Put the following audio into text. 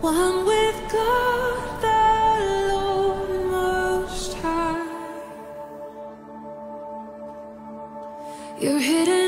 one with God, the Lord Most High. You're hidden.